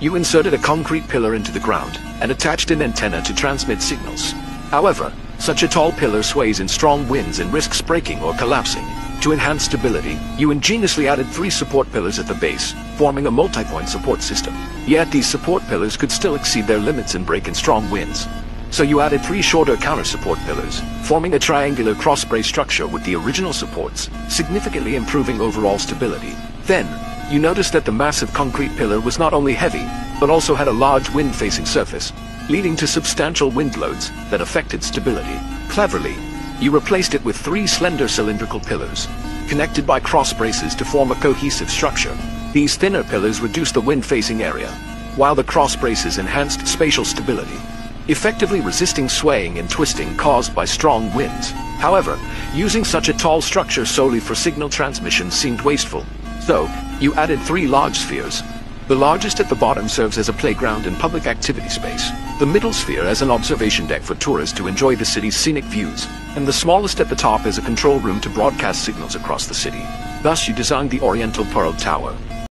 You inserted a concrete pillar into the ground and attached an antenna to transmit signals. However, such a tall pillar sways in strong winds and risks breaking or collapsing. To enhance stability, you ingeniously added three support pillars at the base, forming a multi-point support system. Yet these support pillars could still exceed their limits and break in strong winds. So you added three shorter counter-support pillars, forming a triangular cross-brace structure with the original supports, significantly improving overall stability. Then, you noticed that the massive concrete pillar was not only heavy, but also had a large wind-facing surface, leading to substantial wind loads that affected stability. Cleverly, you replaced it with three slender cylindrical pillars, connected by cross braces to form a cohesive structure. These thinner pillars reduced the wind-facing area, while the cross braces enhanced spatial stability, effectively resisting swaying and twisting caused by strong winds. However, using such a tall structure solely for signal transmission seemed wasteful. So, you added three large spheres. The largest at the bottom serves as a playground and public activity space. The middle sphere as an observation deck for tourists to enjoy the city's scenic views. And the smallest at the top is a control room to broadcast signals across the city. Thus you designed the Oriental Pearl Tower,